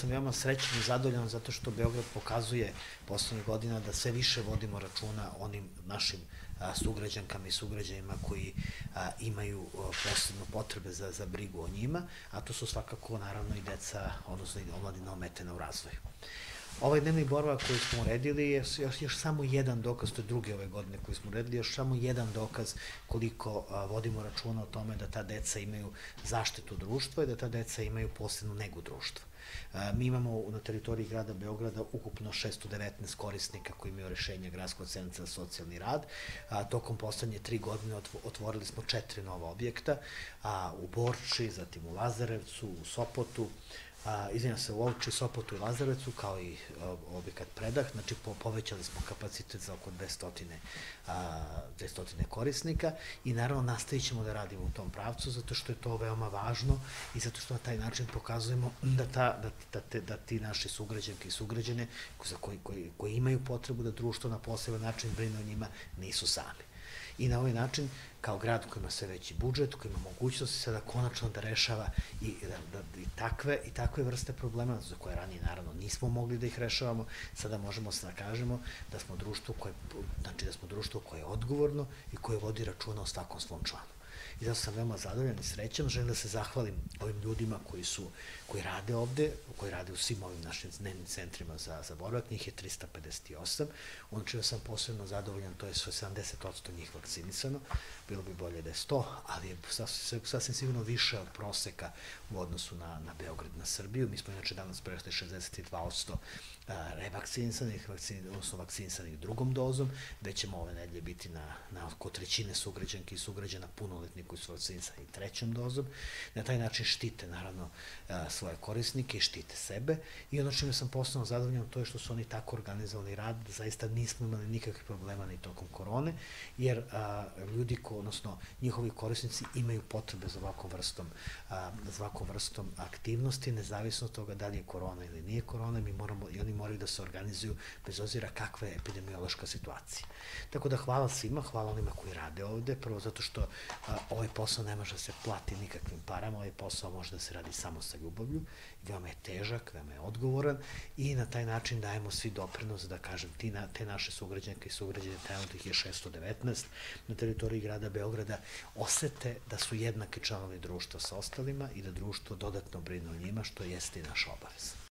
sam veoma srećan i zadovoljan zato što Beograd pokazuje poslednjih godina da sve više vodimo računa onim našim sugrađankama i sugrađanima koji a, imaju posebno potrebe za, za brigu o njima, a to su svakako naravno i deca, odnosno i omladina ometena u razvoju. Ovaj dnevni borba koji smo uredili je još, još samo jedan dokaz, to je druge ove godine koji smo uredili, još samo jedan dokaz koliko a, vodimo računa o tome da ta deca imaju zaštitu društva i da ta deca imaju posebnu negu društva. A, mi imamo na teritoriji grada Beograda ukupno 619 korisnika koji imaju rešenja Gradskog centra za socijalni rad. A, tokom poslednje tri godine otvorili smo četiri nova objekta, a, u Borči, zatim u Lazarevcu, u Sopotu, a, izvinjam se, u Ovči, Sopotu i Lazarevcu, kao i objekat Predah, znači po, povećali smo kapacitet za oko 200, a, 200 korisnika i naravno nastavit ćemo da radimo u tom pravcu, zato što je to veoma važno i zato što na taj način pokazujemo da, ta, da, da, te, da ti naši sugrađanke i sugrađane koji, koji, koji imaju potrebu da društvo na poseban način brine o njima, nisu sami i na ovaj način kao grad koji ima sve veći budžet, koji ima mogućnosti sada konačno da rešava i, da, da, i, takve, i takve vrste problema za koje ranije naravno nismo mogli da ih rešavamo, sada možemo da kažemo da smo društvo koje, znači da smo društvo koje je odgovorno i koje vodi računa o svakom svom članu i zato sam veoma zadovoljan i srećan. Želim da se zahvalim ovim ljudima koji su, koji rade ovde, koji rade u svim ovim našim dnevnim centrima za, za boravak, njih je 358. Ono čega sam posebno zadovoljan, to je 70% njih vakcinisano, bilo bi bolje da je 100, ali je sasvim, sasvim sigurno više od proseka u odnosu na, na Beograd, na Srbiju. Mi smo inače danas prešli 62% revakcinisanih, vakcin, odnosno vakcinisanih drugom dozom, već ćemo ove nedelje biti na, na oko trećine sugrađanki i sugrađana punoletni koji su vakcinisani trećom dozom. Na taj način štite, naravno, svoje korisnike i štite sebe. I ono čime sam posebno zadovoljan, to je što su oni tako organizovali rad, da zaista nismo imali nikakvih problema ni tokom korone, jer a, ljudi, ko, odnosno njihovi korisnici imaju potrebe za ovakvom vrstom, a, za ovakvom vrstom aktivnosti, nezavisno od toga da li je korona ili nije korona, mi moramo, i oni moraju da se organizuju bez ozira kakva je epidemiološka situacija. Tako da hvala svima, hvala onima koji rade ovde, prvo zato što ovaj posao ne može da se plati nikakvim parama, ovaj posao može da se radi samo sa ljubavlju, veoma je težak, veoma je odgovoran i na taj način dajemo svi doprinos, da kažem, ti na, te naše sugrađanke i sugrađane, trenutno ih je 619 na teritoriji grada Beograda, osete da su jednaki članovi društva sa ostalima i da društvo dodatno brine o njima, što jeste i naša obaveza.